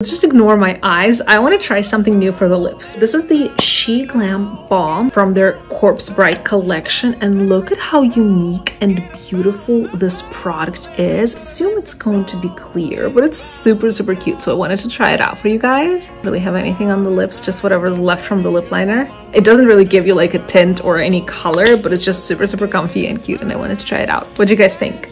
Let's just ignore my eyes. I want to try something new for the lips. This is the SHEGLAM Balm from their Corpse Bride collection. And look at how unique and beautiful this product is. Assume it's going to be clear, but it's super, super cute. So I wanted to try it out for you guys. Really have anything on the lips, just whatever's left from the lip liner. It doesn't really give you like a tint or any color, but it's just super, super comfy and cute. And I wanted to try it out. What do you guys think?